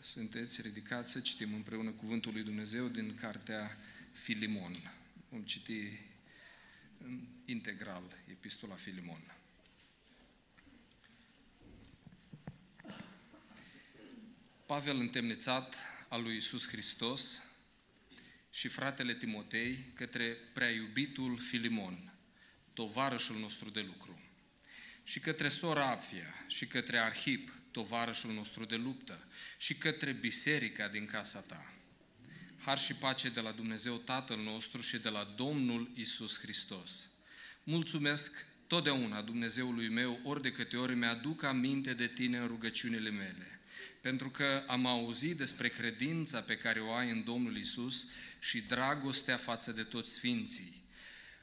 sunteți ridicați să citim împreună Cuvântul lui Dumnezeu din cartea Filimon. Vom citi integral Epistola Filimon. Pavel întemnițat al lui Isus Hristos și fratele Timotei către prea iubitul Filimon, tovarășul nostru de lucru, și către sora Apfia și către Arhip, tovarășul nostru de luptă, și către biserica din casa ta. Har și pace de la Dumnezeu Tatăl nostru și de la Domnul Isus Hristos. Mulțumesc totdeauna Dumnezeului meu, ori de câte ori mi-aduc aminte de tine în rugăciunile mele, pentru că am auzit despre credința pe care o ai în Domnul Isus și dragostea față de toți sfinții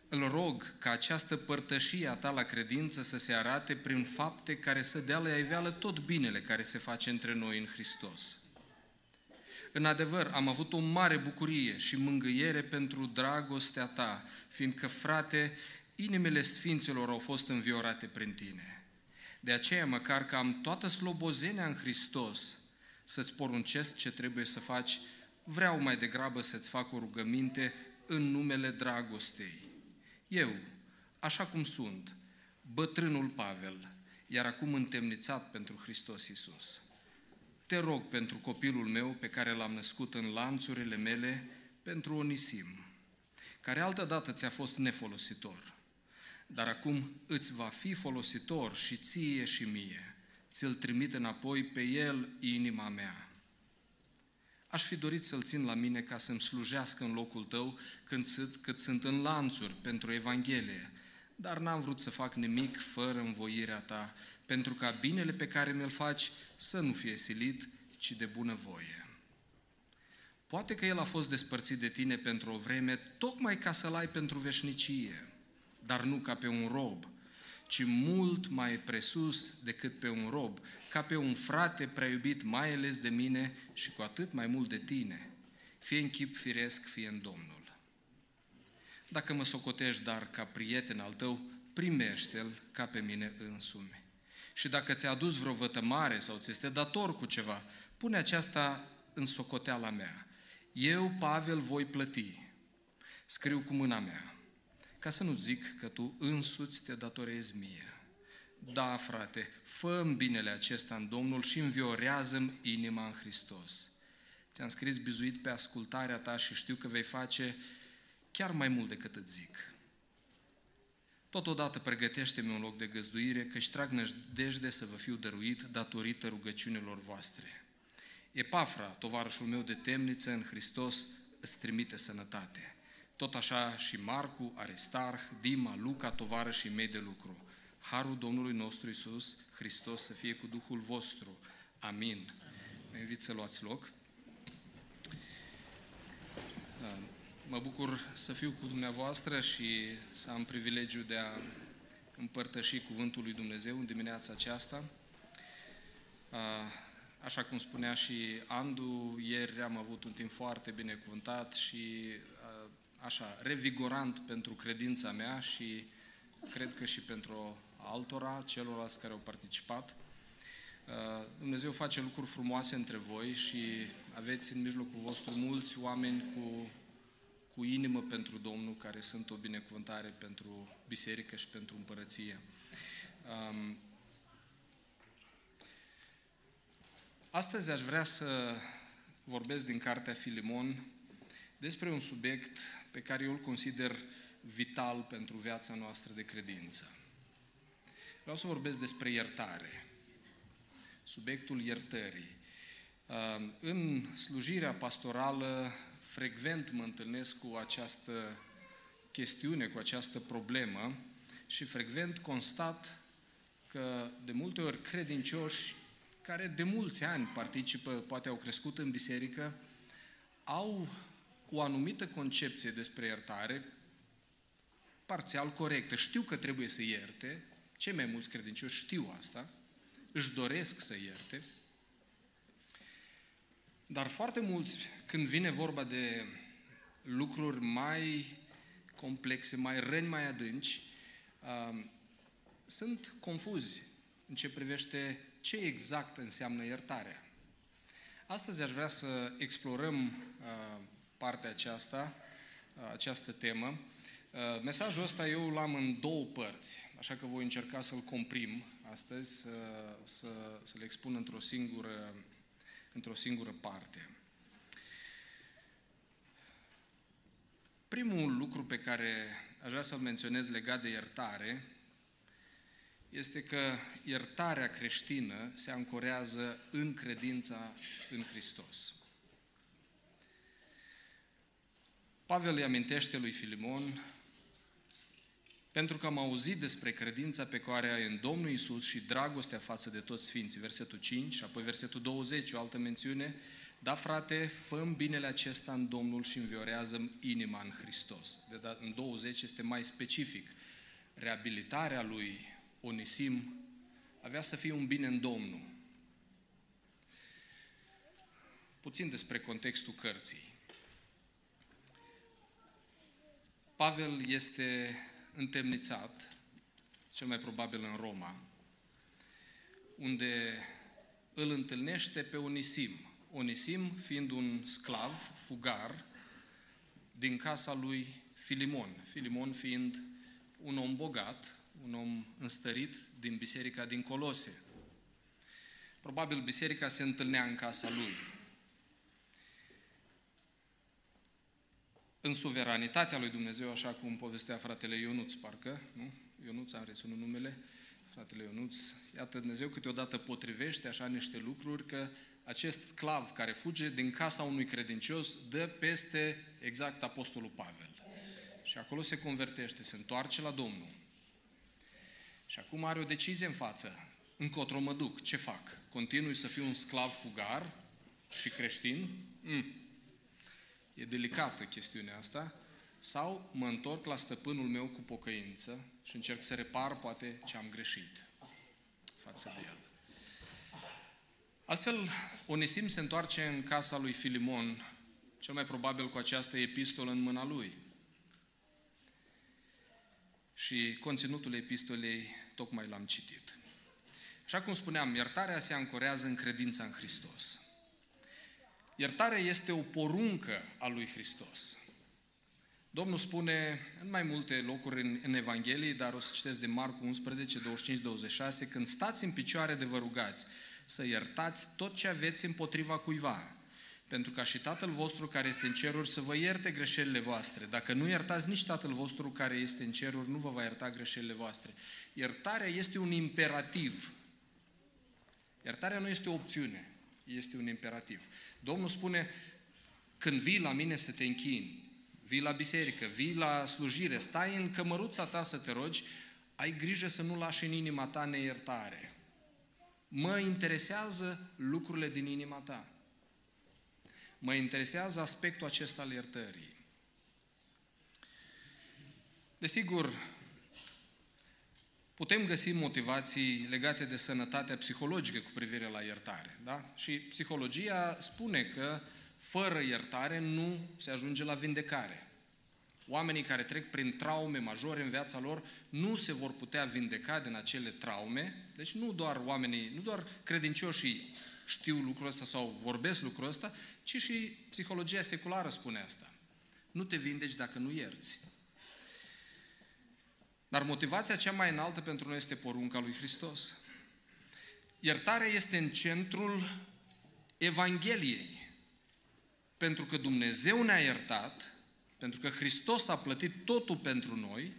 îl rog ca această părtășie a ta la credință să se arate prin fapte care să dea la iveală tot binele care se face între noi în Hristos. În adevăr, am avut o mare bucurie și mângâiere pentru dragostea ta, fiindcă, frate, inimile sfinților au fost înviorate prin tine. De aceea, măcar că am toată slobozenia în Hristos, să-ți poruncesc ce trebuie să faci, vreau mai degrabă să-ți fac o rugăminte în numele dragostei eu, așa cum sunt, bătrânul Pavel, iar acum întemnițat pentru Hristos Iisus. Te rog pentru copilul meu pe care l-am născut în lanțurile mele, pentru Onisim, care altădată ți-a fost nefolositor, dar acum îți va fi folositor și ție și mie. Ți-l trimit înapoi pe el inima mea Aș fi dorit să-L țin la mine ca să-mi slujească în locul tău când sunt, cât sunt în lanțuri pentru Evanghelie, dar n-am vrut să fac nimic fără învoirea ta, pentru ca binele pe care mi-l faci să nu fie silit, ci de bună voie. Poate că el a fost despărțit de tine pentru o vreme, tocmai ca să-l ai pentru veșnicie, dar nu ca pe un rob, ci mult mai presus decât pe un rob, ca pe un frate prea iubit mai ales de mine și cu atât mai mult de tine, fie în chip firesc, fie în Domnul. Dacă mă socotești dar ca prieten al tău, primește-l ca pe mine însumi. Și dacă ți-a adus vreo vătămare sau ți este dator cu ceva, pune aceasta în socoteala mea. Eu, Pavel, voi plăti. Scriu cu mâna mea ca să nu zic că tu însuți te datorezi mie. Da, frate, fă binele acesta în Domnul și înviorează inima în Hristos. Ți-am scris bizuit pe ascultarea ta și știu că vei face chiar mai mult decât îți zic. Totodată pregătește-mi un loc de găzduire, căci trag nădejde să vă fiu dăruit datorită rugăciunilor voastre. Epafra, tovarășul meu de temniță în Hristos, îți trimite sănătate. Tot așa și Marcu, Aristarh, Dima, Luca, tovarășii mei de lucru. Harul Domnului nostru Isus Hristos să fie cu Duhul vostru. Amin. Mă invit să luați loc. Da, mă bucur să fiu cu dumneavoastră și să am privilegiu de a împărtăși Cuvântul lui Dumnezeu în dimineața aceasta. Așa cum spunea și Andu, ieri am avut un timp foarte binecuvântat și așa, revigorant pentru credința mea și cred că și pentru altora, celorlalți care au participat. Uh, Dumnezeu face lucruri frumoase între voi și aveți în mijlocul vostru mulți oameni cu, cu inimă pentru Domnul, care sunt o binecuvântare pentru biserică și pentru împărăție. Um, astăzi aș vrea să vorbesc din cartea Filimon despre un subiect pe care eu îl consider vital pentru viața noastră de credință. Vreau să vorbesc despre iertare, subiectul iertării. În slujirea pastorală frecvent mă întâlnesc cu această chestiune, cu această problemă și frecvent constat că de multe ori credincioși care de mulți ani participă, poate au crescut în biserică, au o anumită concepție despre iertare, parțial corectă. Știu că trebuie să ierte, cei mai mulți credincioși știu asta, își doresc să ierte, dar foarte mulți, când vine vorba de lucruri mai complexe, mai răni, mai adânci, uh, sunt confuzi în ce privește ce exact înseamnă iertarea. Astăzi aș vrea să explorăm uh, partea aceasta, uh, această temă. Uh, mesajul ăsta eu l-am în două părți, așa că voi încerca să-l comprim astăzi, să, să, să-l expun într-o singură, într-o singură parte. Primul lucru pe care aș vrea să-l menționez legat de iertare este că iertarea creștină se ancorează în credința în Hristos. Pavel îi amintește lui Filimon, pentru că am auzit despre credința pe care ai în Domnul Isus și dragostea față de toți sfinții, versetul 5 și apoi versetul 20, o altă mențiune, da, frate, fă binele acesta în Domnul și înviorează inima în Hristos. De dat, în 20 este mai specific. Reabilitarea lui Onisim avea să fie un bine în Domnul. Puțin despre contextul cărții. Pavel este întemnițat, cel mai probabil în Roma, unde îl întâlnește pe Onisim. Onisim fiind un sclav, fugar, din casa lui Filimon. Filimon fiind un om bogat, un om înstărit din biserica din Colose. Probabil biserica se întâlnea în casa lui. În suveranitatea lui Dumnezeu, așa cum povestea fratele Ionuț, parcă, nu? Ionuț am reținut numele, fratele Ionuț, iată Dumnezeu câteodată potrivește așa niște lucruri că acest sclav care fuge din casa unui credincios dă peste exact apostolul Pavel. Și acolo se convertește, se întoarce la Domnul. Și acum are o decizie în față. Încotro mă duc. Ce fac? Continui să fiu un sclav fugar și creștin? Mm. E delicată chestiunea asta. Sau mă întorc la stăpânul meu cu pocăință și încerc să repar poate ce am greșit față de el. Astfel, Onisim se întoarce în casa lui Filimon, cel mai probabil cu această epistolă în mâna lui. Și conținutul epistolei tocmai l-am citit. Așa cum spuneam, iertarea se ancorează în credința în Hristos. Iertarea este o poruncă a lui Hristos. Domnul spune în mai multe locuri în, în Evanghelie, dar o să citesc de Marcu 11, 25-26, când stați în picioare de vă rugați, să iertați tot ce aveți împotriva cuiva, pentru ca și Tatăl vostru care este în ceruri să vă ierte greșelile voastre. Dacă nu iertați, nici Tatăl vostru care este în ceruri nu vă va ierta greșelile voastre. Iertarea este un imperativ. Iertarea nu este o opțiune, este un imperativ. Domnul spune, când vii la mine să te închini, vii la biserică, vii la slujire, stai în cămăruța ta să te rogi, ai grijă să nu lași în inima ta neiertare. Mă interesează lucrurile din inima ta. Mă interesează aspectul acesta al iertării. Desigur, putem găsi motivații legate de sănătatea psihologică cu privire la iertare. Da? Și psihologia spune că fără iertare nu se ajunge la vindecare. Oamenii care trec prin traume majore în viața lor nu se vor putea vindeca din acele traume. Deci nu doar oamenii, nu doar credincioșii știu lucrul ăsta sau vorbesc lucrul ăsta, ci și psihologia seculară spune asta. Nu te vindeci dacă nu ierți. Dar motivația cea mai înaltă pentru noi este porunca lui Hristos. Iertarea este în centrul Evangheliei. Pentru că Dumnezeu ne-a iertat, pentru că Hristos a plătit totul pentru noi,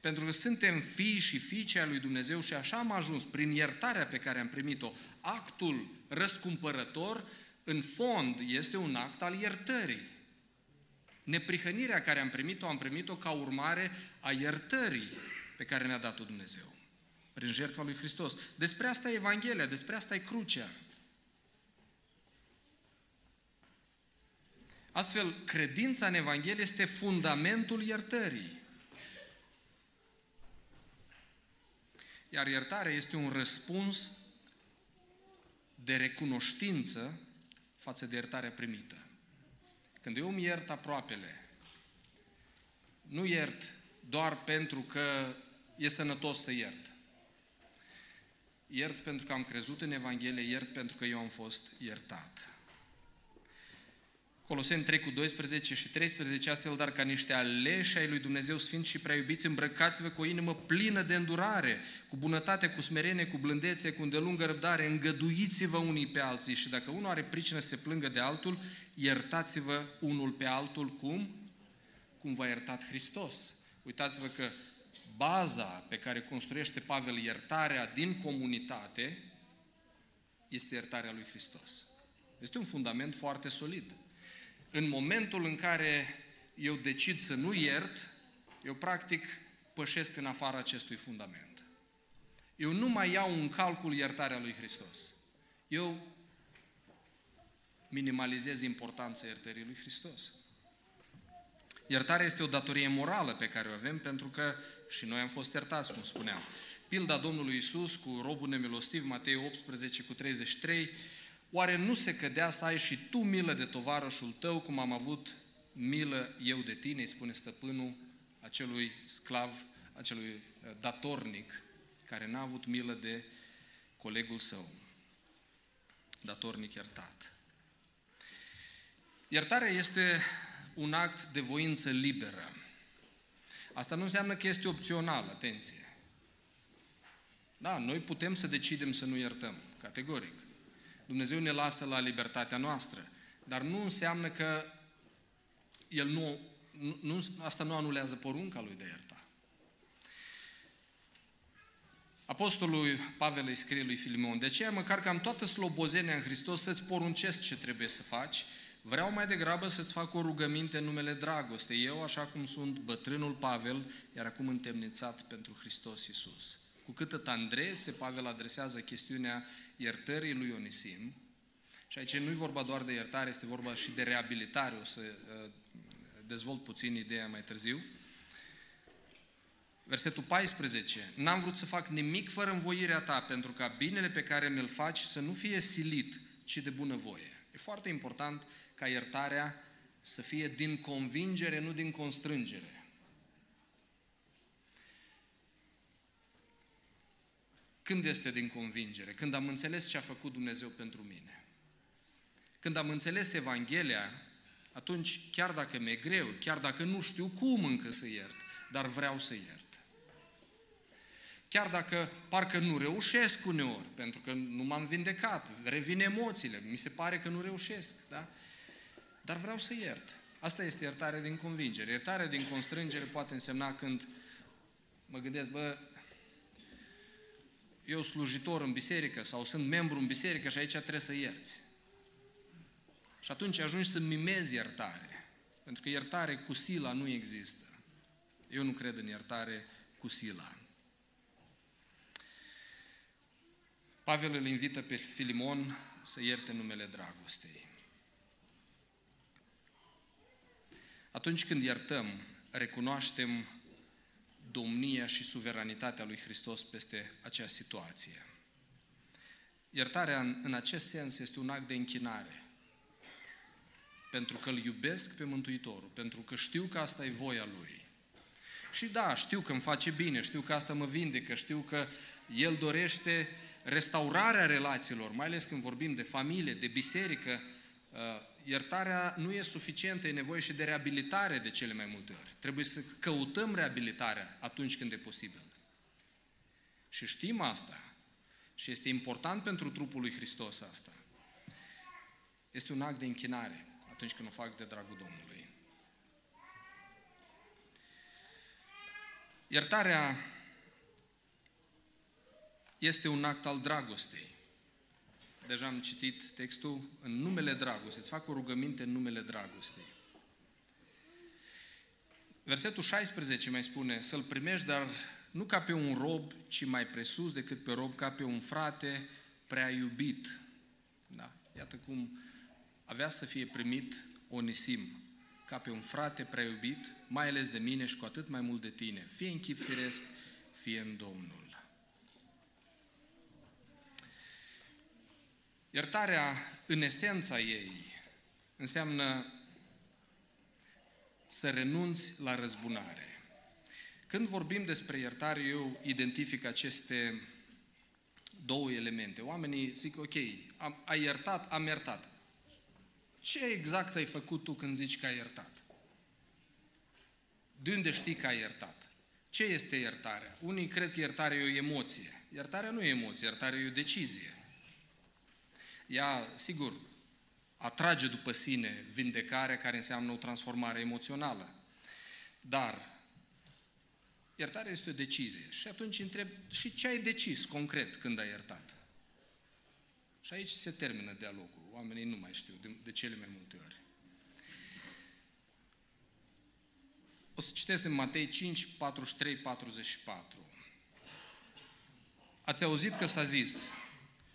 pentru că suntem fii și fiice a lui Dumnezeu și așa am ajuns prin iertarea pe care am primit-o. Actul răscumpărător, în fond, este un act al iertării. Neprihănirea care am primit-o, am primit-o ca urmare a iertării pe care ne-a dat-o Dumnezeu. Prin jertfa lui Hristos. Despre asta e Evanghelia, despre asta e crucea. Astfel, credința în Evanghelie este fundamentul iertării. Iar iertarea este un răspuns de recunoștință față de iertarea primită. Când eu îmi iert aproapele, nu iert doar pentru că e sănătos să iert. Iert pentru că am crezut în Evanghelie, iert pentru că eu am fost iertat. Coloseni 3 cu 12 și 13, astfel, dar ca niște aleși ai lui Dumnezeu Sfânt și prea iubiți, îmbrăcați-vă cu o inimă plină de îndurare, cu bunătate, cu smerenie, cu blândețe, cu îndelungă răbdare, îngăduiți-vă unii pe alții și dacă unul are pricină să se plângă de altul, iertați-vă unul pe altul cum? Cum v-a iertat Hristos. Uitați-vă că baza pe care construiește Pavel iertarea din comunitate este iertarea lui Hristos. Este un fundament foarte solid. În momentul în care eu decid să nu iert, eu practic pășesc în afara acestui fundament. Eu nu mai iau în calcul iertarea lui Hristos. Eu minimalizez importanța iertării lui Hristos. Iertarea este o datorie morală pe care o avem pentru că și noi am fost iertați, cum spuneam. Pilda Domnului Isus cu robul nemilostiv, Matei 18 cu 33, Oare nu se cădea să ai și tu milă de tovarășul tău, cum am avut milă eu de tine, îi spune stăpânul acelui sclav, acelui eh, datornic, care n-a avut milă de colegul său, datornic iertat. Iertarea este un act de voință liberă. Asta nu înseamnă că este opțional, atenție. Da, noi putem să decidem să nu iertăm, categoric. Dumnezeu ne lasă la libertatea noastră, dar nu înseamnă că El nu, nu, asta nu anulează porunca Lui de ierta. Apostolul Pavel îi scrie lui Filimon, de aceea măcar că am toată slobozenia în Hristos să-ți poruncesc ce trebuie să faci, vreau mai degrabă să-ți fac o rugăminte în numele dragostei. Eu, așa cum sunt bătrânul Pavel, iar acum întemnițat pentru Hristos Iisus. Cu câtă tandrețe Pavel adresează chestiunea iertării lui Onisim, și aici nu e vorba doar de iertare, este vorba și de reabilitare, o să uh, dezvolt puțin ideea mai târziu. Versetul 14. N-am vrut să fac nimic fără învoirea ta, pentru ca binele pe care mi-l faci să nu fie silit, ci de bunăvoie. E foarte important ca iertarea să fie din convingere, nu din constrângere. Când este din convingere? Când am înțeles ce a făcut Dumnezeu pentru mine. Când am înțeles Evanghelia, atunci, chiar dacă mi-e greu, chiar dacă nu știu cum încă să iert, dar vreau să iert. Chiar dacă parcă nu reușesc uneori, pentru că nu m-am vindecat, revin emoțiile, mi se pare că nu reușesc, da? Dar vreau să iert. Asta este iertare din convingere. Iertare din constrângere poate însemna când mă gândesc, bă, eu slujitor în biserică sau sunt membru în biserică și aici trebuie să ierți. Și atunci ajungi să mimezi iertare. Pentru că iertare cu sila nu există. Eu nu cred în iertare cu sila. Pavel îl invită pe Filimon să ierte numele dragostei. Atunci când iertăm, recunoaștem domnia și suveranitatea lui Hristos peste acea situație. Iertarea în, în acest sens este un act de închinare. Pentru că îl iubesc pe Mântuitorul, pentru că știu că asta e voia Lui. Și da, știu că îmi face bine, știu că asta mă vindecă, știu că El dorește restaurarea relațiilor, mai ales când vorbim de familie, de biserică, uh, iertarea nu e suficientă, e nevoie și de reabilitare de cele mai multe ori. Trebuie să căutăm reabilitarea atunci când e posibil. Și știm asta. Și este important pentru trupul lui Hristos asta. Este un act de închinare atunci când o fac de dragul Domnului. Iertarea este un act al dragostei deja am citit textul, în numele dragostei, îți fac o rugăminte în numele dragostei. Versetul 16 mai spune, să-l primești, dar nu ca pe un rob, ci mai presus decât pe rob, ca pe un frate prea iubit. Da? Iată cum avea să fie primit Onisim, ca pe un frate prea iubit, mai ales de mine și cu atât mai mult de tine, fie în chip firesc, fie în Domnul. Iertarea, în esența ei, înseamnă să renunți la răzbunare. Când vorbim despre iertare, eu identific aceste două elemente. Oamenii zic, ok, am, ai iertat, am iertat. Ce exact ai făcut tu când zici că ai iertat? De unde știi că ai iertat? Ce este iertarea? Unii cred că iertarea e o emoție. Iertarea nu e emoție, iertarea e o decizie. Ea, sigur, atrage după sine vindecare care înseamnă o transformare emoțională. Dar iertarea este o decizie. Și atunci întreb, și ce ai decis concret când ai iertat? Și aici se termină dialogul. Oamenii nu mai știu de, de cele mai multe ori. O să citesc în Matei 5, 43, 44. Ați auzit că s-a zis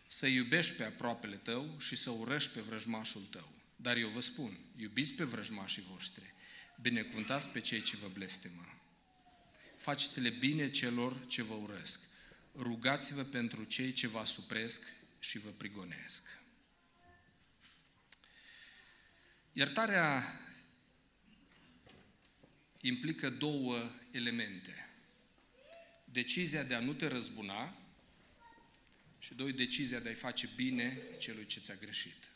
să iubești pe aproapele tău și să urăști pe vrăjmașul tău. Dar eu vă spun, iubiți pe vrăjmașii voștri, binecuvântați pe cei ce vă blestemă. Faceți-le bine celor ce vă urăsc. Rugați-vă pentru cei ce vă asupresc și vă prigonesc. Iertarea implică două elemente. Decizia de a nu te răzbuna și doi, decizia de a-i face bine celui ce ți-a greșit.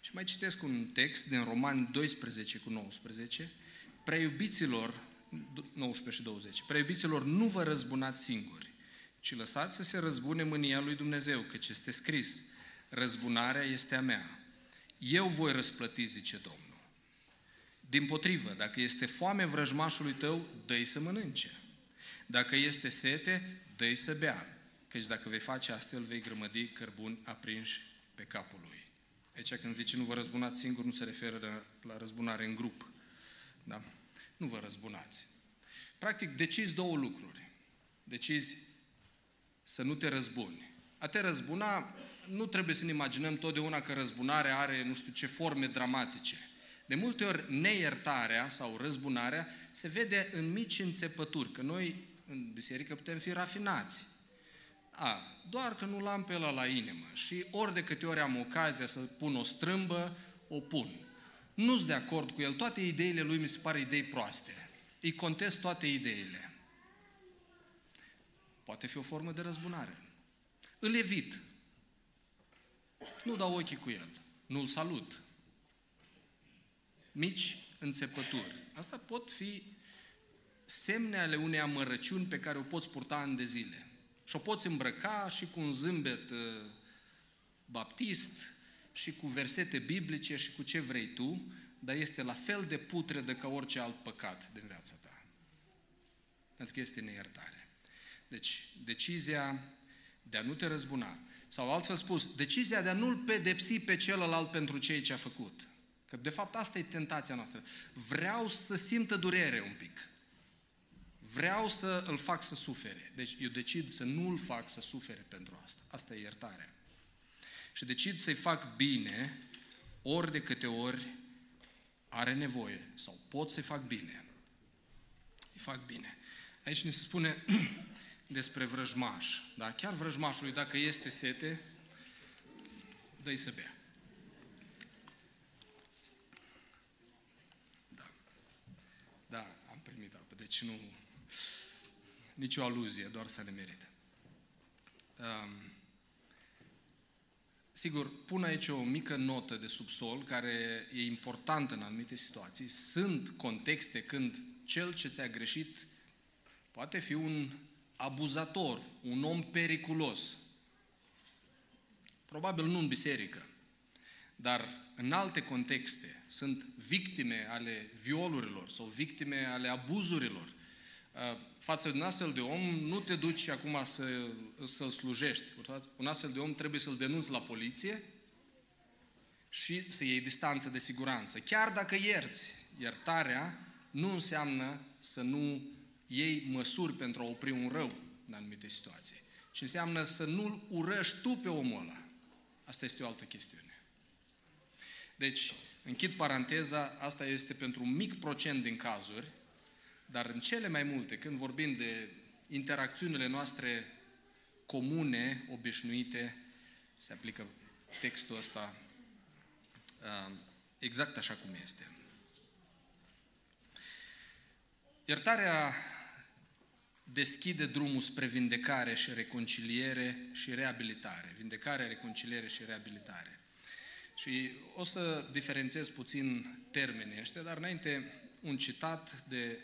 Și mai citesc un text din Romani 12 cu 19. Preiubiților, 19 și 20, preiubiților nu vă răzbunați singuri, ci lăsați să se răzbune mânia lui Dumnezeu, căci este scris, răzbunarea este a mea. Eu voi răsplăti, zice Domnul. Din potrivă, dacă este foame vrăjmașului tău, dă să mănânce. Dacă este sete, dă să bea. Căci dacă vei face astfel, vei grămădi cărbuni aprinși pe capul lui. Aici când zice nu vă răzbunați singur, nu se referă la răzbunare în grup. Da? Nu vă răzbunați. Practic, decizi două lucruri. Decizi să nu te răzbuni. A te răzbuna, nu trebuie să ne imaginăm totdeauna că răzbunarea are nu știu ce forme dramatice. De multe ori, neiertarea sau răzbunarea se vede în mici înțepături, că noi în biserică putem fi rafinați. A, doar că nu l-am pe ăla la inimă și ori de câte ori am ocazia să pun o strâmbă, o pun. Nu-s de acord cu el, toate ideile lui mi se pare idei proaste. Îi contest toate ideile. Poate fi o formă de răzbunare. Îl evit. Nu dau ochii cu el. Nu-l salut. Mici înțepături. Asta pot fi semne ale unei amărăciuni pe care o poți purta ani de zile. Și o poți îmbrăca și cu un zâmbet uh, baptist, și cu versete biblice și cu ce vrei tu, dar este la fel de putredă ca orice alt păcat din viața ta. Pentru că este neiertare. Deci, decizia de a nu te răzbuna, sau altfel spus, decizia de a nu-l pedepsi pe celălalt pentru ceea ce a făcut. Că de fapt asta e tentația noastră. Vreau să simtă durere un pic. Vreau să îl fac să sufere. Deci eu decid să nu îl fac să sufere pentru asta. Asta e iertarea. Și decid să-i fac bine ori de câte ori are nevoie sau pot să-i fac bine. Îi fac bine. Aici ne se spune despre vrăjmaș. Da? Chiar vrăjmașului, dacă este sete, dă să bea. Da. Da, am primit apă, deci nu, nicio aluzie, doar să ne merite. Um, sigur, pun aici o mică notă de subsol care e importantă în anumite situații. Sunt contexte când cel ce ți-a greșit poate fi un abuzator, un om periculos. Probabil nu în biserică, dar în alte contexte sunt victime ale violurilor sau victime ale abuzurilor față de un astfel de om, nu te duci acum să, să-l slujești. Un astfel de om trebuie să-l denunți la poliție și să iei distanță de siguranță. Chiar dacă ierți, iertarea nu înseamnă să nu iei măsuri pentru a opri un rău în anumite situații, ci înseamnă să nu-l urăști tu pe omul ăla. Asta este o altă chestiune. Deci, închid paranteza, asta este pentru un mic procent din cazuri, dar în cele mai multe, când vorbim de interacțiunile noastre comune, obișnuite, se aplică textul ăsta uh, exact așa cum este. Iertarea deschide drumul spre vindecare și reconciliere și reabilitare. Vindecare, reconciliere și reabilitare. Și o să diferențiez puțin termenii ăștia, dar înainte un citat de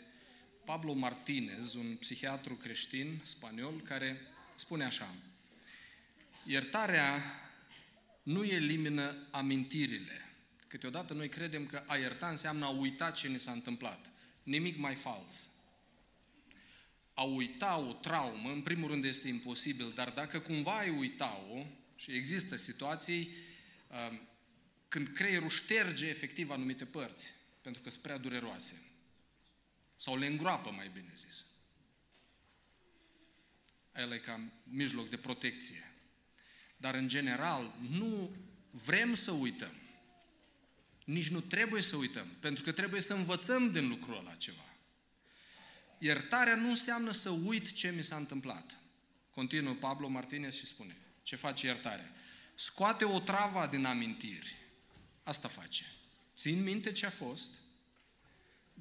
Pablo Martinez, un psihiatru creștin spaniol, care spune așa, Iertarea nu elimină amintirile. Câteodată noi credem că a ierta înseamnă a uita ce ne s-a întâmplat. Nimic mai fals. A uita o traumă, în primul rând, este imposibil, dar dacă cumva ai uita-o, și există situații uh, când creierul șterge efectiv anumite părți, pentru că sunt prea dureroase. Sau le îngroapă, mai bine zis. El e ca mijloc de protecție. Dar, în general, nu vrem să uităm. Nici nu trebuie să uităm, pentru că trebuie să învățăm din lucrul ăla ceva. Iertarea nu înseamnă să uit ce mi s-a întâmplat. Continuă Pablo Martinez și spune, ce face iertarea? Scoate o travă din amintiri. Asta face. Țin minte ce a fost,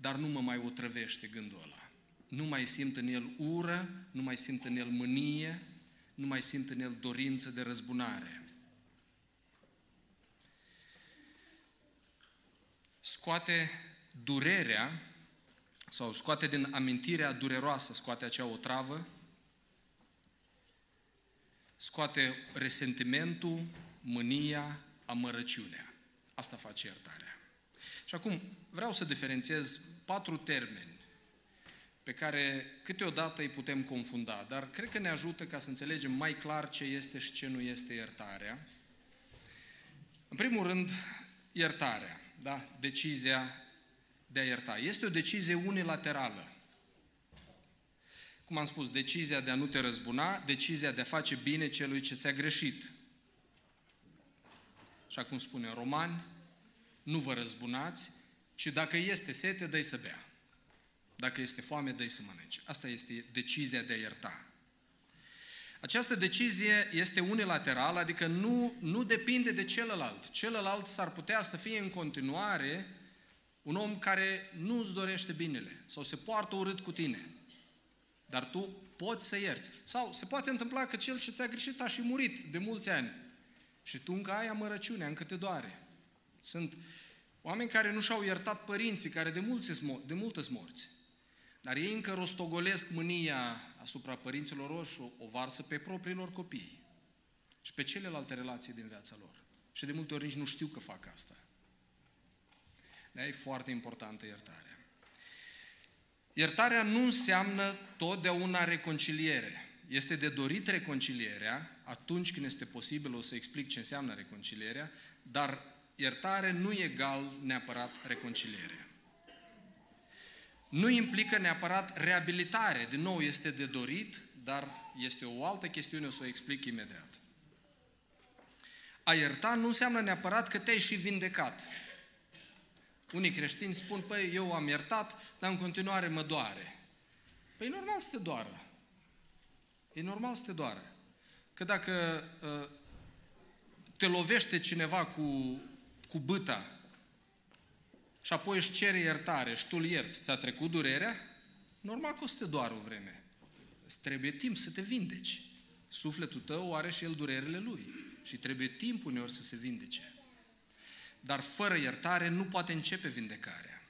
dar nu mă mai otrăvește gândul ăla. Nu mai simt în el ură, nu mai simt în el mânie, nu mai simt în el dorință de răzbunare. Scoate durerea sau scoate din amintirea dureroasă, scoate acea otravă, scoate resentimentul, mânia, amărăciunea. Asta face iertarea. Și acum vreau să diferențiez patru termeni pe care câteodată îi putem confunda, dar cred că ne ajută ca să înțelegem mai clar ce este și ce nu este iertarea. În primul rând, iertarea, da? decizia de a ierta. Este o decizie unilaterală. Cum am spus, decizia de a nu te răzbuna, decizia de a face bine celui ce ți-a greșit. Și acum spune Romani, nu vă răzbunați, ci dacă este sete, dă să bea. Dacă este foame, dă să mănânce. Asta este decizia de a ierta. Această decizie este unilaterală, adică nu, nu depinde de celălalt. Celălalt s-ar putea să fie în continuare un om care nu îți dorește binele sau se poartă urât cu tine. Dar tu poți să ierți. Sau se poate întâmpla că cel ce ți-a greșit a și murit de mulți ani. Și tu încă ai amărăciunea, încă te doare. Sunt oameni care nu și-au iertat părinții, care de, mulți, de multe morți. Dar ei încă rostogolesc mânia asupra părinților roșu, o varsă pe propriilor copii și pe celelalte relații din viața lor. Și de multe ori nici nu știu că fac asta. de e foarte importantă iertarea. Iertarea nu înseamnă totdeauna reconciliere. Este de dorit reconcilierea, atunci când este posibil o să explic ce înseamnă reconcilierea, dar iertare nu e egal neapărat reconciliere nu implică neapărat reabilitare. Din nou, este de dorit, dar este o altă chestiune, o să o explic imediat. A ierta nu înseamnă neapărat că te-ai și vindecat. Unii creștini spun, păi, eu am iertat, dar în continuare mă doare. Păi, e normal să te doară. E normal să te doară. Că dacă uh, te lovește cineva cu, cu băta și apoi își cere iertare și tu îl ierți, ți-a trecut durerea, normal că o să te doară o vreme. Îți trebuie timp să te vindeci. Sufletul tău are și el durerile lui și trebuie timp uneori să se vindece. Dar fără iertare nu poate începe vindecarea.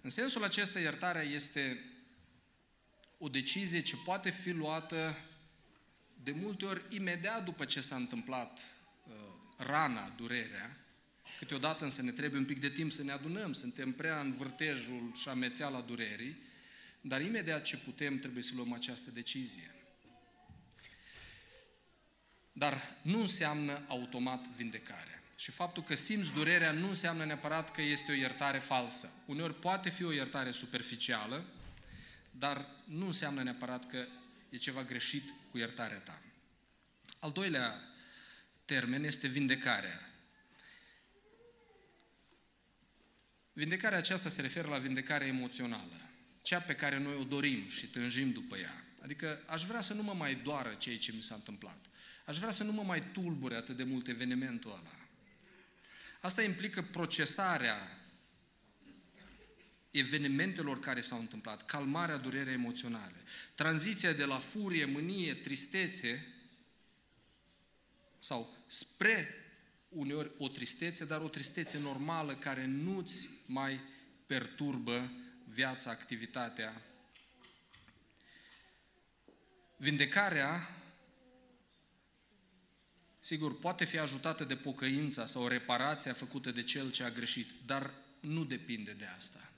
În sensul acesta, iertarea este o decizie ce poate fi luată de multe ori imediat după ce s-a întâmplat uh, rana, durerea, Câteodată însă ne trebuie un pic de timp să ne adunăm, suntem prea în vârtejul și amețeala durerii, dar imediat ce putem trebuie să luăm această decizie. Dar nu înseamnă automat vindecare. Și faptul că simți durerea nu înseamnă neapărat că este o iertare falsă. Uneori poate fi o iertare superficială, dar nu înseamnă neapărat că e ceva greșit cu iertarea ta. Al doilea termen este vindecarea. Vindecarea aceasta se referă la vindecarea emoțională, cea pe care noi o dorim și tânjim după ea. Adică aș vrea să nu mă mai doară ceea ce mi s-a întâmplat. Aș vrea să nu mă mai tulbure atât de mult evenimentul ăla. Asta implică procesarea evenimentelor care s-au întâmplat, calmarea durerii emoționale, tranziția de la furie, mânie, tristețe sau spre uneori o tristețe, dar o tristețe normală care nu-ți mai perturbă viața, activitatea. Vindecarea, sigur, poate fi ajutată de pocăința sau reparația făcută de cel ce a greșit, dar nu depinde de asta.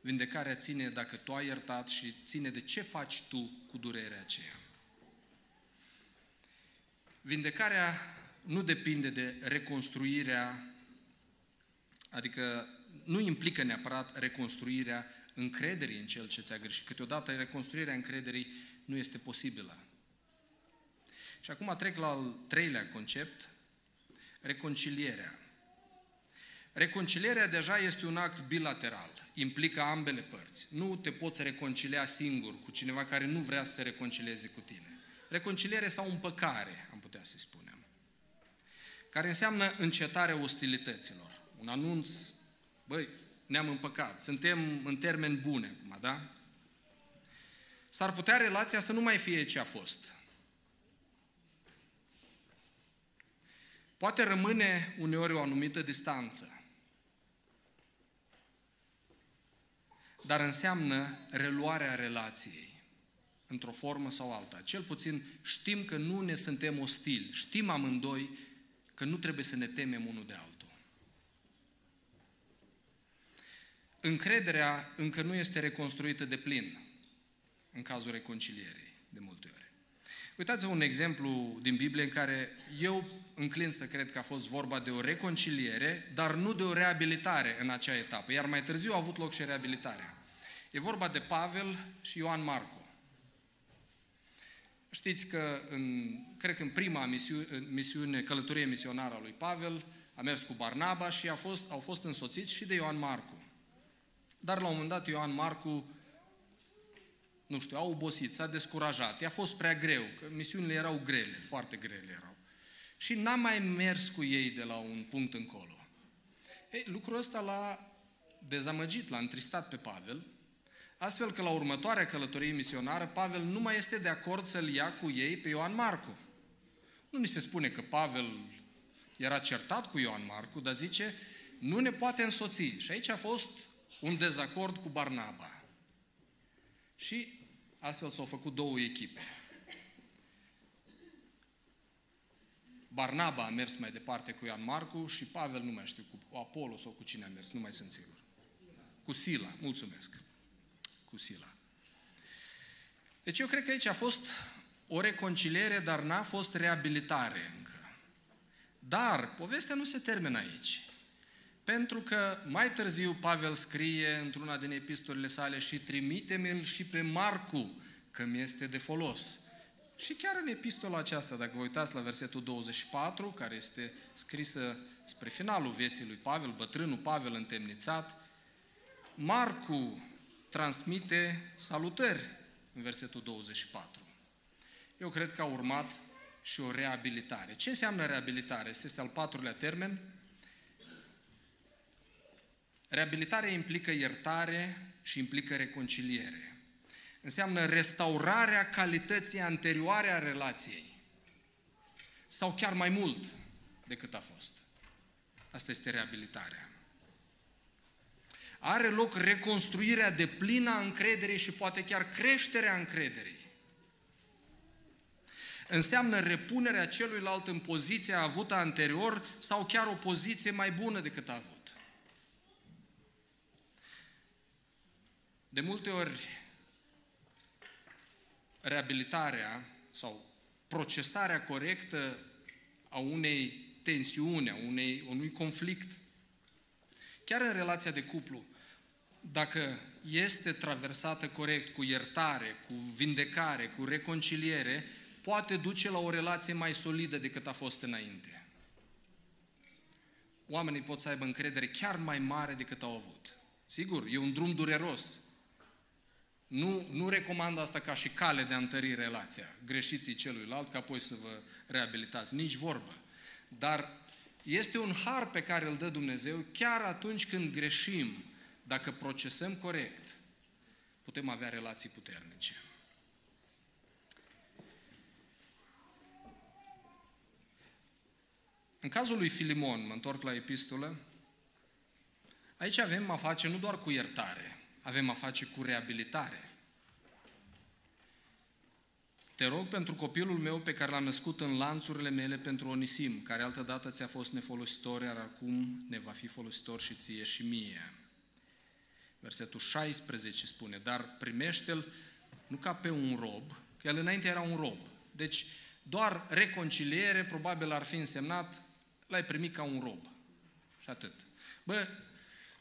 Vindecarea ține dacă tu ai iertat și ține de ce faci tu cu durerea aceea. Vindecarea nu depinde de reconstruirea, adică nu implică neapărat reconstruirea încrederii în cel ce ți-a greșit. Câteodată reconstruirea încrederii nu este posibilă. Și acum trec la al treilea concept, reconcilierea. Reconcilierea deja este un act bilateral, implică ambele părți. Nu te poți reconcilia singur cu cineva care nu vrea să se reconcilieze cu tine. Reconciliere sau împăcare, am putea să spunem. Care înseamnă încetarea ostilităților. Un anunț, băi, ne-am împăcat, suntem în termeni bune acum, da? S-ar putea relația să nu mai fie ce a fost. Poate rămâne uneori o anumită distanță. Dar înseamnă reluarea relației într-o formă sau alta. Cel puțin știm că nu ne suntem ostili, știm amândoi că nu trebuie să ne temem unul de altul. Încrederea încă nu este reconstruită de plin în cazul reconcilierii, de multe ori. Uitați-vă un exemplu din Biblie în care eu înclin să cred că a fost vorba de o reconciliere, dar nu de o reabilitare în acea etapă, iar mai târziu a avut loc și reabilitarea. E vorba de Pavel și Ioan Marcu. Știți că, în, cred că în prima misiune, misiune, călătorie misionară a lui Pavel, a mers cu Barnaba și a fost, au fost însoțiți și de Ioan Marcu. Dar la un moment dat Ioan Marcu, nu știu, a obosit, s-a descurajat, i-a fost prea greu, că misiunile erau grele, foarte grele erau. Și n-a mai mers cu ei de la un punct încolo. Ei, lucrul ăsta l-a dezamăgit, l-a întristat pe Pavel Astfel că la următoarea călătorie misionară, Pavel nu mai este de acord să-l ia cu ei pe Ioan Marcu. Nu ni se spune că Pavel era certat cu Ioan Marcu, dar zice, nu ne poate însoți. Și aici a fost un dezacord cu Barnaba. Și astfel s-au făcut două echipe. Barnaba a mers mai departe cu Ioan Marcu și Pavel nu mai știu, cu Apollo sau cu cine a mers, nu mai sunt sigur. Cu Sila, mulțumesc cu Sila. Deci eu cred că aici a fost o reconciliere, dar n-a fost reabilitare încă. Dar povestea nu se termină aici. Pentru că mai târziu Pavel scrie într-una din epistolele sale și trimite-mi-l și pe Marcu, că mi este de folos. Și chiar în epistola aceasta, dacă vă uitați la versetul 24, care este scrisă spre finalul vieții lui Pavel, bătrânul Pavel întemnițat, Marcu transmite salutări în versetul 24. Eu cred că a urmat și o reabilitare. Ce înseamnă reabilitare? Este, este al patrulea termen. Reabilitarea implică iertare și implică reconciliere. Înseamnă restaurarea calității anterioare a relației. Sau chiar mai mult decât a fost. Asta este reabilitarea are loc reconstruirea de plină a încrederii și poate chiar creșterea încrederii. Înseamnă repunerea celuilalt în poziția avută anterior sau chiar o poziție mai bună decât a avut. De multe ori, reabilitarea sau procesarea corectă a unei tensiuni, a unei, unui conflict, chiar în relația de cuplu, dacă este traversată corect, cu iertare, cu vindecare, cu reconciliere, poate duce la o relație mai solidă decât a fost înainte. Oamenii pot să aibă încredere chiar mai mare decât au avut. Sigur, e un drum dureros. Nu, nu recomand asta ca și cale de a întări relația. Greșiți celuilalt, ca apoi să vă reabilitați. Nici vorbă. Dar este un har pe care îl dă Dumnezeu chiar atunci când greșim, dacă procesăm corect, putem avea relații puternice. În cazul lui Filimon, mă întorc la epistolă, aici avem a face nu doar cu iertare, avem a face cu reabilitare. Te rog pentru copilul meu pe care l-am născut în lanțurile mele pentru Onisim, care altădată ți-a fost nefolositor, iar acum ne va fi folositor și ție și mie. Versetul 16 spune, dar primește-l nu ca pe un rob, că el înainte era un rob. Deci doar reconciliere probabil ar fi însemnat l-ai primit ca un rob. Și atât. Bă,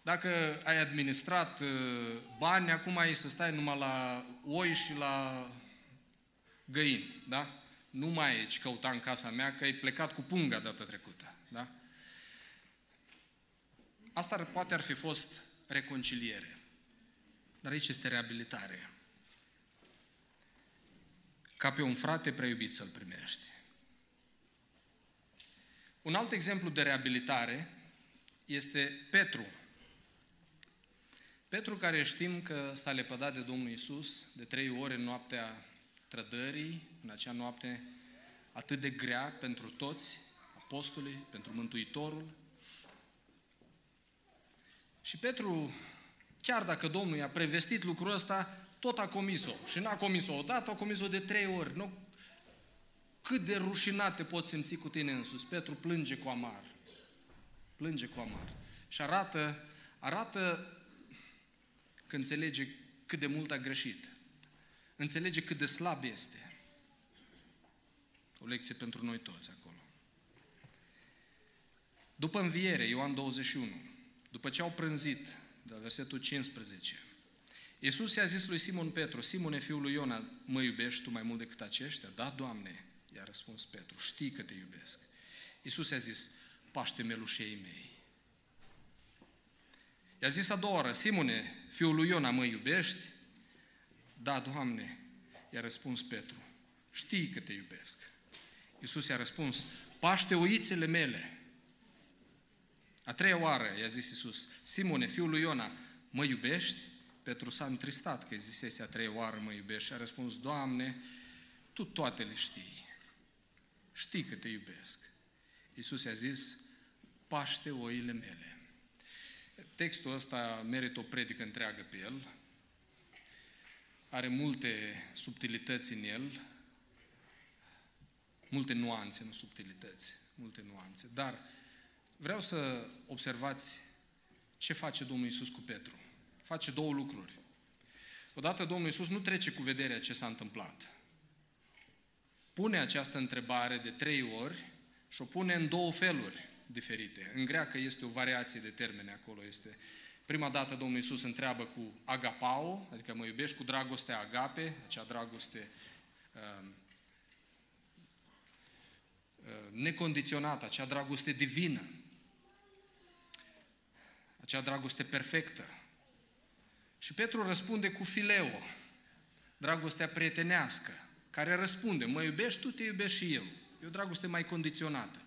dacă ai administrat uh, bani, acum ai să stai numai la oi și la găini, da? Nu mai aici căuta în casa mea, că ai plecat cu punga data trecută, da? Asta poate ar fi fost reconciliere. Dar aici este reabilitare. Ca pe un frate prea iubit să-l primești. Un alt exemplu de reabilitare este Petru. Petru care știm că s-a lepădat de Domnul Isus de trei ore în noaptea trădării, în acea noapte atât de grea pentru toți apostolii, pentru Mântuitorul. Și Petru, chiar dacă Domnul i-a prevestit lucrul ăsta, tot a comis-o. Și n-a comis-o odată, a comis-o de trei ori. Nu? Cât de rușinat te poți simți cu tine însus. Petru plânge cu amar. Plânge cu amar. Și arată, arată că înțelege cât de mult a greșit. Înțelege cât de slab este. O lecție pentru noi toți acolo. După înviere, Ioan 21, după ce au prânzit, de la versetul 15, Iisus i-a zis lui Simon Petru, Simone, fiul lui Iona, mă iubești tu mai mult decât aceștia? Da, Doamne, i-a răspuns Petru, știi că te iubesc. Iisus i-a zis, paște melușei mei. I-a zis a doua oară, Simone, fiul lui Iona, mă iubești? Da, Doamne, i-a răspuns Petru, știi că te iubesc. Iisus i-a răspuns, paște oițele mele. A treia oară i-a zis Iisus, Simone, fiul lui Iona, mă iubești? Petru s-a întristat că zisese a treia oară mă iubești și a răspuns, Doamne, Tu toate le știi. Știi că te iubesc. Iisus i-a zis, paște oile mele. Textul ăsta merită o predică întreagă pe el. Are multe subtilități în el, multe nuanțe, nu subtilități, multe nuanțe. Dar vreau să observați ce face Domnul Iisus cu Petru. Face două lucruri. Odată Domnul Iisus nu trece cu vederea ce s-a întâmplat. Pune această întrebare de trei ori și o pune în două feluri diferite. În greacă este o variație de termene acolo. Este prima dată Domnul Iisus întreabă cu agapao, adică mă iubești cu dragostea agape, acea dragoste uh, uh, necondiționată, acea dragoste divină, acea dragoste perfectă. Și Petru răspunde cu fileo, dragostea prietenească, care răspunde, mă iubești tu, te iubesc și eu. E o dragoste mai condiționată.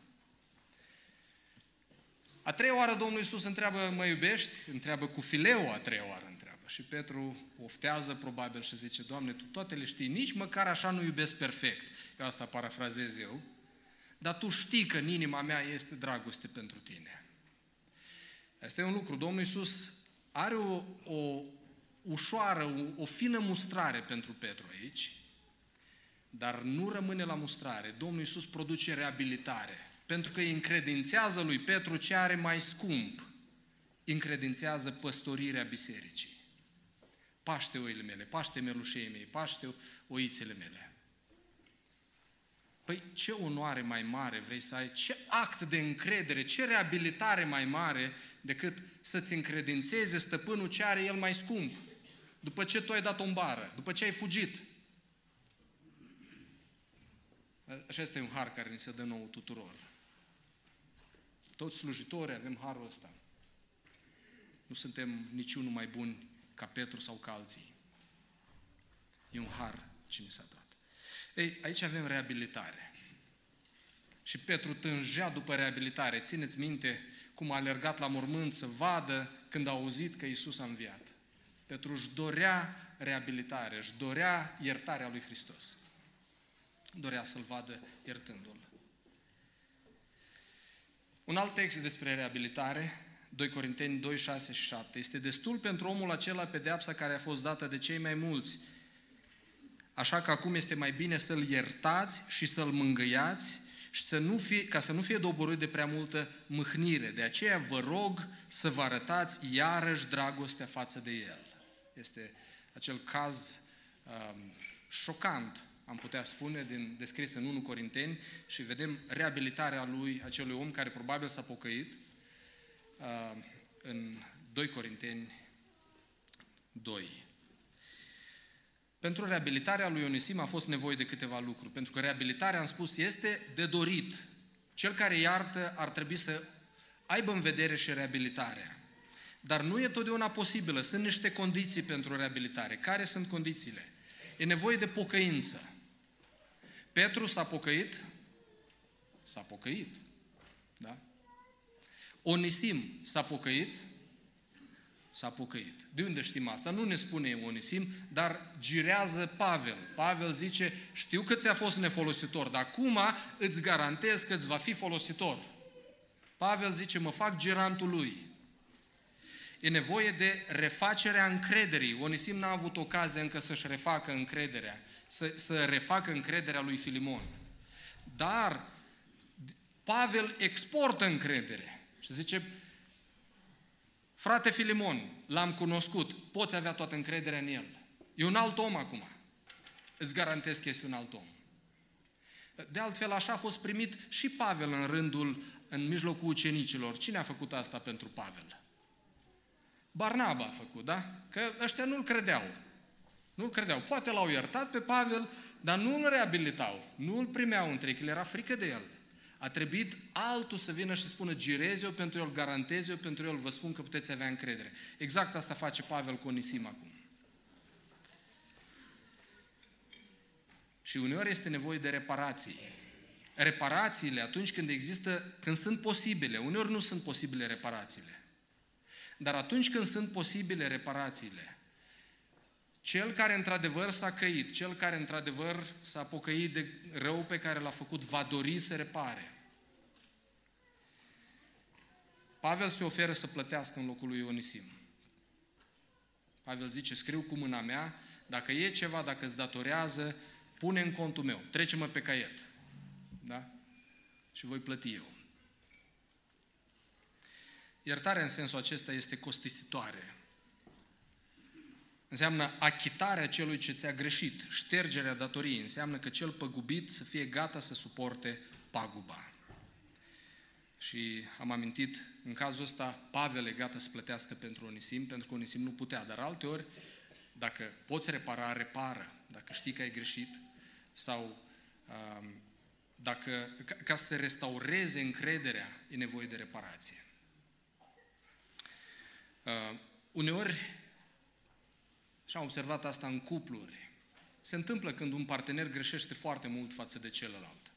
A treia oară Domnul Iisus întreabă, mă iubești? Întreabă cu fileu a treia oară întreabă. Și Petru oftează probabil și zice, Doamne, Tu toate le știi, nici măcar așa nu iubesc perfect. Eu asta parafrazez eu. Dar Tu știi că în inima mea este dragoste pentru Tine. Asta e un lucru. Domnul Iisus are o, o ușoară, o, o fină mustrare pentru Petru aici, dar nu rămâne la mustrare. Domnul Iisus produce reabilitare. Pentru că îi încredințează lui Petru ce are mai scump. Încredințează păstorirea bisericii. Paște oile mele, paște melușei mei, paște oițele mele. Păi ce onoare mai mare vrei să ai? Ce act de încredere, ce reabilitare mai mare decât să-ți încredințeze stăpânul ce are el mai scump? După ce tu ai dat o bară, după ce ai fugit, Așa este un har care ni se dă nou tuturor. Toți slujitorii avem harul ăsta. Nu suntem niciunul mai buni ca Petru sau ca alții. E un har ce ni s-a dat. Ei, aici avem reabilitare. Și Petru tângea după reabilitare. Țineți minte cum a alergat la mormânt să vadă când a auzit că Isus a înviat. Petru își dorea reabilitare, își dorea iertarea lui Hristos dorea să-l vadă iertându-l. Un alt text despre reabilitare, 2 Corinteni 2, 6 și 7. Este destul pentru omul acela pedeapsa care a fost dată de cei mai mulți. Așa că acum este mai bine să-l iertați și să-l mângâiați și să nu fie, ca să nu fie doborât de prea multă mâhnire. De aceea vă rog să vă arătați iarăși dragostea față de el. Este acel caz um, șocant, am putea spune, din, descris în 1 Corinteni și vedem reabilitarea lui, acelui om care probabil s-a pocăit uh, în 2 Corinteni 2. Pentru reabilitarea lui Onisim a fost nevoie de câteva lucruri, pentru că reabilitarea, am spus, este de dorit. Cel care iartă ar trebui să aibă în vedere și reabilitarea. Dar nu e totdeauna posibilă. Sunt niște condiții pentru reabilitare. Care sunt condițiile? E nevoie de pocăință. Petru s-a pocăit? S-a pocăit. Da? Onisim s-a pocăit? S-a pocăit. De unde știm asta? Nu ne spune Onisim, dar girează Pavel. Pavel zice, știu că ți-a fost nefolositor, dar acum îți garantez că îți va fi folositor. Pavel zice, mă fac girantul lui. E nevoie de refacerea încrederii. Onisim n-a avut ocazia încă să-și refacă încrederea, să, să refacă încrederea lui Filimon. Dar Pavel exportă încredere și zice, Frate Filimon, l-am cunoscut, poți avea toată încrederea în el. E un alt om acum. Îți garantez că este un alt om. De altfel, așa a fost primit și Pavel în rândul, în mijlocul ucenicilor. Cine a făcut asta pentru Pavel? Barnaba a făcut, da? Că ăștia nu-l credeau. Nu-l credeau. Poate l-au iertat pe Pavel, dar nu-l reabilitau. Nu-l primeau între ei, că le era frică de el. A trebuit altul să vină și să spună girez eu pentru el, garantez eu pentru el, vă spun că puteți avea încredere. Exact asta face Pavel cu Onisim acum. Și uneori este nevoie de reparații. Reparațiile, atunci când există, când sunt posibile, uneori nu sunt posibile reparațiile. Dar atunci când sunt posibile reparațiile, cel care într-adevăr s-a căit, cel care într-adevăr s-a pocăit de rău pe care l-a făcut, va dori să repare. Pavel se oferă să plătească în locul lui Ionisim. Pavel zice, scriu cu mâna mea, dacă e ceva, dacă îți datorează, pune în contul meu, trece-mă pe caiet. Da? Și voi plăti eu. Iertarea în sensul acesta este costisitoare. Înseamnă achitarea celui ce ți-a greșit, ștergerea datoriei. Înseamnă că cel păgubit să fie gata să suporte paguba. Și am amintit, în cazul ăsta, Pavel e gata să plătească pentru Onisim, pentru că Onisim nu putea. Dar alteori, dacă poți repara, repară. Dacă știi că ai greșit sau um, dacă, ca, ca să restaureze încrederea, e nevoie de reparație. Uh, uneori, și am observat asta în cupluri. Se întâmplă când un partener greșește foarte mult față de celălalt.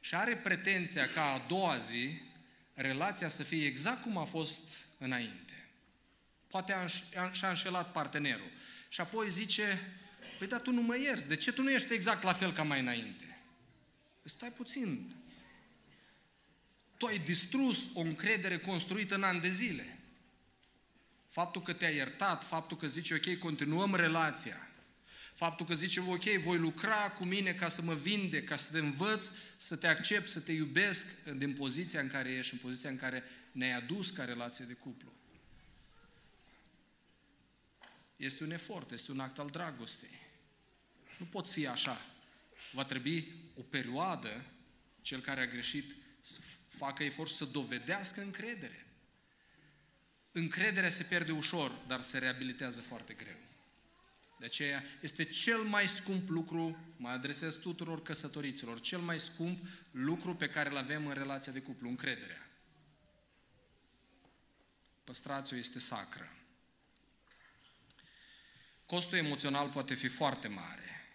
Și are pretenția ca a doua zi relația să fie exact cum a fost înainte. Poate a, și-a înșelat partenerul. Și apoi zice, păi dar tu nu mă ierți, de ce tu nu ești exact la fel ca mai înainte? Stai puțin. Tu ai distrus o încredere construită în ani de zile. Faptul că te-a iertat, faptul că zice, ok, continuăm relația, faptul că zice, ok, voi lucra cu mine ca să mă vinde, ca să te învăț, să te accept, să te iubesc din poziția în care ești, în poziția în care ne-ai adus ca relație de cuplu. Este un efort, este un act al dragostei. Nu poți fi așa. Va trebui o perioadă, cel care a greșit, să facă efort să dovedească încredere. Încrederea se pierde ușor, dar se reabilitează foarte greu. De aceea este cel mai scump lucru, mă adresez tuturor căsătoriților, cel mai scump lucru pe care îl avem în relația de cuplu, încrederea. Păstrați-o este sacră. Costul emoțional poate fi foarte mare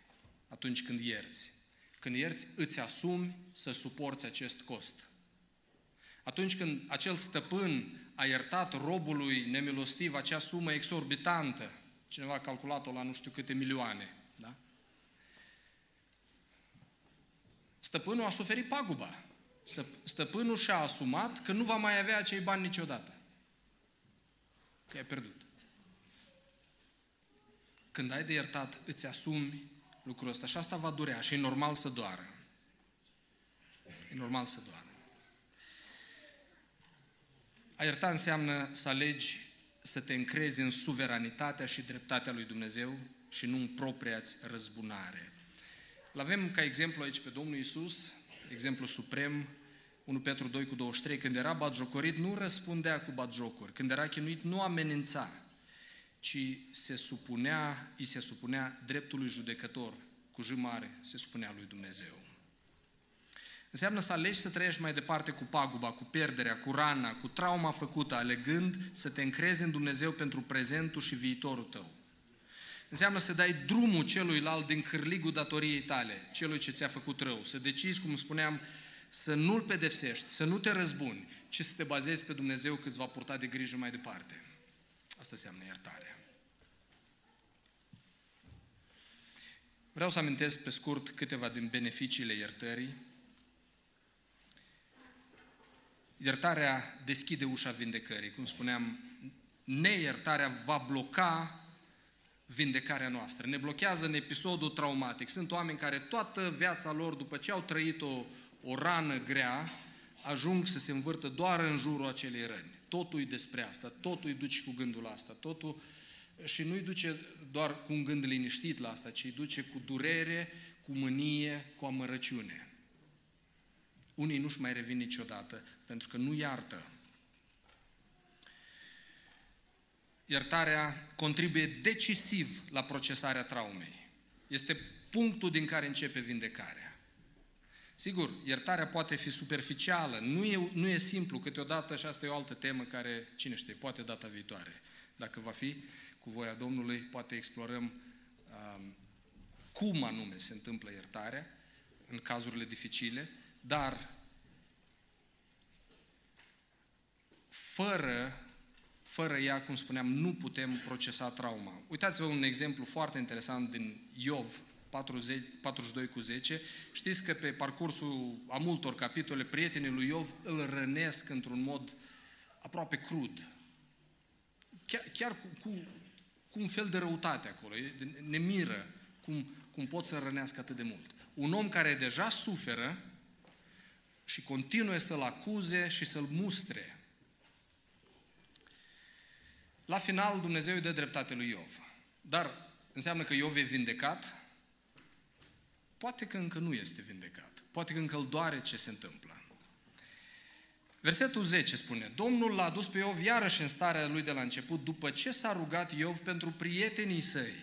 atunci când ierți. Când ierți, îți asumi să suporți acest cost. Atunci când acel stăpân a iertat robului nemilostiv acea sumă exorbitantă, cineva a calculat-o la nu știu câte milioane, da? Stăpânul a suferit paguba. Stăpânul și-a asumat că nu va mai avea acei bani niciodată. Că i-a pierdut. Când ai de iertat, îți asumi lucrul ăsta și asta va durea și e normal să doară. E normal să doară. A ierta înseamnă să alegi să te încrezi în suveranitatea și dreptatea lui Dumnezeu și nu în propria-ți răzbunare. L avem ca exemplu aici pe Domnul Isus, exemplu suprem, 1 Petru 2 cu 23, când era batjocorit, nu răspundea cu batjocuri, când era chinuit, nu amenința, ci se supunea, îi se supunea dreptului judecător, cu J mare, se supunea lui Dumnezeu. Înseamnă să alegi să trăiești mai departe cu paguba, cu pierderea, cu rana, cu trauma făcută, alegând să te încrezi în Dumnezeu pentru prezentul și viitorul tău. Înseamnă să dai drumul celuilalt din cârligul datoriei tale, celui ce ți-a făcut rău. Să decizi, cum spuneam, să nu-l pedepsești, să nu te răzbuni, ci să te bazezi pe Dumnezeu că îți va purta de grijă mai departe. Asta înseamnă iertarea. Vreau să amintesc pe scurt câteva din beneficiile iertării. Iertarea deschide ușa vindecării. Cum spuneam, neiertarea va bloca vindecarea noastră. Ne blochează în episodul traumatic. Sunt oameni care toată viața lor, după ce au trăit o, o rană grea, ajung să se învârtă doar în jurul acelei răni. Totul e despre asta, totul îi duci cu gândul asta, totul și nu îi duce doar cu un gând liniștit la asta, ci îi duce cu durere, cu mânie, cu amărăciune. Unii nu-și mai revin niciodată, pentru că nu iartă. Iertarea contribuie decisiv la procesarea traumei. Este punctul din care începe vindecarea. Sigur, iertarea poate fi superficială, nu e, nu e simplu câteodată și asta e o altă temă care, cine știe, poate data viitoare, dacă va fi cu voia Domnului, poate explorăm um, cum anume se întâmplă iertarea în cazurile dificile, dar fără, fără ea, cum spuneam, nu putem procesa trauma. Uitați-vă un exemplu foarte interesant din Iov, 40, 42 cu 10. Știți că pe parcursul a multor capitole, prietenii lui Iov îl rănesc într-un mod aproape crud. Chiar, chiar cu, cu, cu un fel de răutate acolo. Ne miră cum, cum pot să rănească atât de mult. Un om care deja suferă și continuă să-l acuze și să-l mustre. La final, Dumnezeu îi dă dreptate lui Iov. Dar înseamnă că Iov e vindecat? Poate că încă nu este vindecat. Poate că încă îl doare ce se întâmplă. Versetul 10 spune, Domnul l-a adus pe Iov iarăși în starea lui de la început, după ce s-a rugat Iov pentru prietenii săi.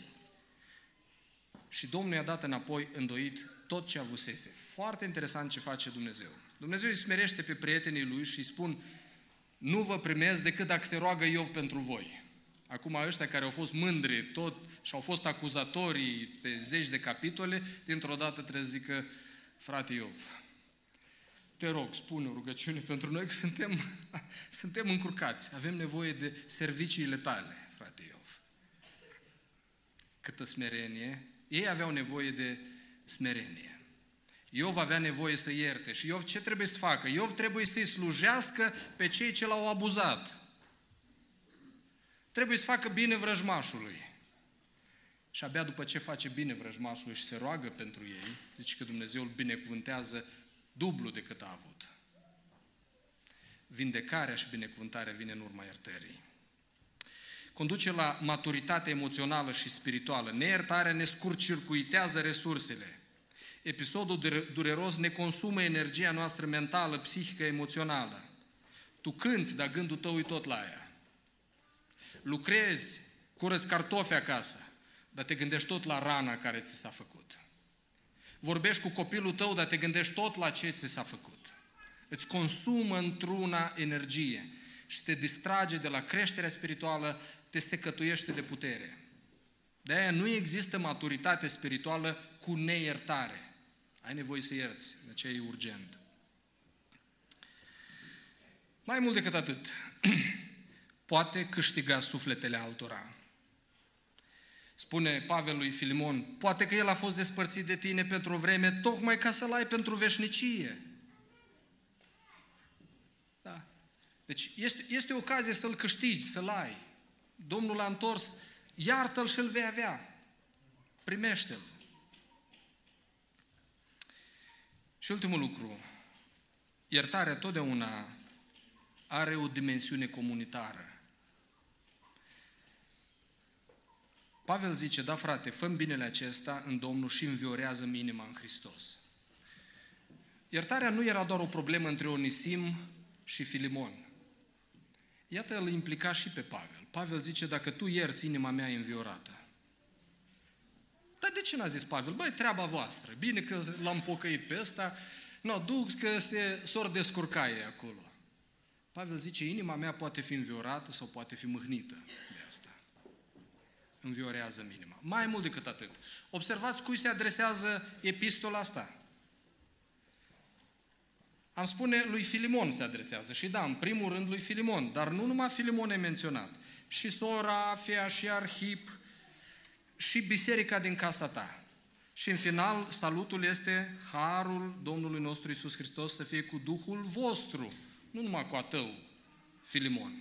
Și Domnul i-a dat înapoi îndoit tot ce avusese. Foarte interesant ce face Dumnezeu. Dumnezeu îi smerește pe prietenii lui și îi spun, nu vă primesc decât dacă se roagă Iov pentru voi. Acum ăștia care au fost mândri tot și au fost acuzatorii pe zeci de capitole, dintr-o dată trebuie să zică, frate Iov, te rog, spune o rugăciune pentru noi că suntem, suntem încurcați. Avem nevoie de serviciile tale, frate Iov. Câtă smerenie. Ei aveau nevoie de smerenie. Iov avea nevoie să ierte. Și Iov ce trebuie să facă? Iov trebuie să-i slujească pe cei ce l-au abuzat. Trebuie să facă bine vrăjmașului. Și abia după ce face bine vrăjmașului și se roagă pentru ei, zice că Dumnezeu îl binecuvântează dublu decât a avut. Vindecarea și binecuvântarea vine în urma iertării. Conduce la maturitate emoțională și spirituală. Neiertarea ne scurcircuitează resursele. Episodul dureros ne consumă energia noastră mentală, psihică, emoțională. Tu cânți, dar gândul tău e tot la ea. Lucrezi, curăți cartofi acasă, dar te gândești tot la rana care ți s-a făcut. Vorbești cu copilul tău, dar te gândești tot la ce ți s-a făcut. Îți consumă într-una energie și te distrage de la creșterea spirituală, te secătuiește de putere. De aia nu există maturitate spirituală cu neiertare. Ai nevoie să ierți, de aceea e urgent. Mai mult decât atât, poate câștiga sufletele altora. Spune Pavel lui Filimon, poate că el a fost despărțit de tine pentru o vreme tocmai ca să-l ai pentru veșnicie. Deci este, este o ocazie să-l câștigi, să-l ai. Domnul a întors, iartă-l și-l vei avea. Primește-l. Și ultimul lucru, iertarea totdeauna are o dimensiune comunitară. Pavel zice, da frate, fă binele acesta în Domnul și înviorează inima în Hristos. Iertarea nu era doar o problemă între Onisim și Filimon. Iată, îl implica și pe Pavel. Pavel zice, dacă tu ierți, inima mea e înviorată. Dar de ce n-a zis Pavel? Băi, treaba voastră. Bine că l-am pocăit pe ăsta. Nu, no, duc că se sor descurcaie acolo. Pavel zice, inima mea poate fi înviorată sau poate fi mâhnită de asta. Înviorează inima. Mai mult decât atât. Observați cui se adresează epistola asta. Am spune lui Filimon se adresează. Și da, în primul rând lui Filimon. Dar nu numai Filimon e menționat. Și sora, Afia, și Arhip, și biserica din casa ta. Și în final, salutul este Harul Domnului nostru Isus Hristos să fie cu Duhul vostru, nu numai cu a tău, Filimon.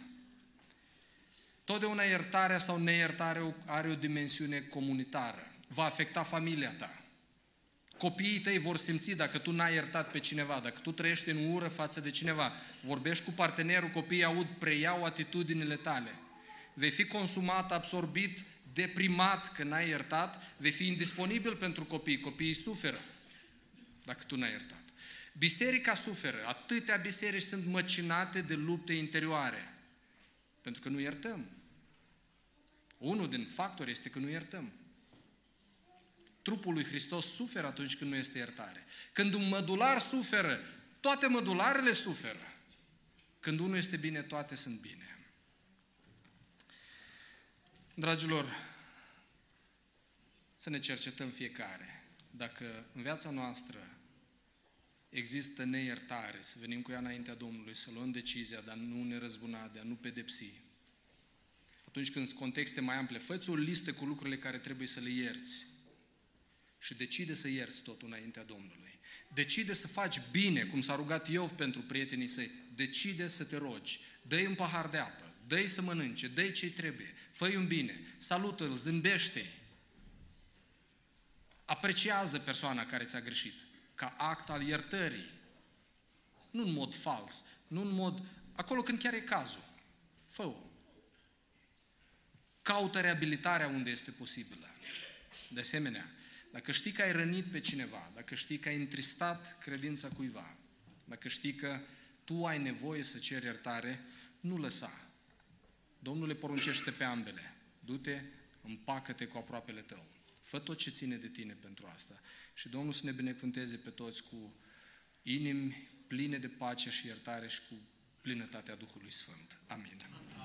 Totdeauna iertarea sau neiertarea are o dimensiune comunitară. Va afecta familia ta. Copiii tăi vor simți dacă tu n-ai iertat pe cineva, dacă tu trăiești în ură față de cineva, vorbești cu partenerul, copiii aud, preiau atitudinile tale. Vei fi consumat, absorbit deprimat că n-ai iertat, vei fi indisponibil pentru copii. Copiii suferă dacă tu n-ai iertat. Biserica suferă. Atâtea biserici sunt măcinate de lupte interioare. Pentru că nu iertăm. Unul din factori este că nu iertăm. Trupul lui Hristos suferă atunci când nu este iertare. Când un mădular suferă, toate mădularele suferă. Când unul este bine, toate sunt bine. Dragilor, să ne cercetăm fiecare. Dacă în viața noastră există neiertare, să venim cu ea înaintea Domnului, să luăm decizia de a nu ne răzbuna, de a nu pedepsi. Atunci când sunt contexte mai ample, fă o listă cu lucrurile care trebuie să le ierți și decide să ierți totul înaintea Domnului. Decide să faci bine, cum s-a rugat Iov pentru prietenii săi. Decide să te rogi. Dă-i un pahar de apă, dă-i să mănânce, dă-i ce trebuie, fă un bine, salută-l, zâmbește apreciază persoana care ți-a greșit, ca act al iertării. Nu în mod fals, nu în mod... Acolo când chiar e cazul. fă -o. Caută reabilitarea unde este posibilă. De asemenea, dacă știi că ai rănit pe cineva, dacă știi că ai întristat credința cuiva, dacă știi că tu ai nevoie să ceri iertare, nu lăsa. Domnul le poruncește pe ambele. Du-te, împacă-te cu aproapele tău. Fă tot ce ține de tine pentru asta. Și Domnul să ne binecuvânteze pe toți cu inimi pline de pace și iertare și cu plinătatea Duhului Sfânt. Amin. Amin.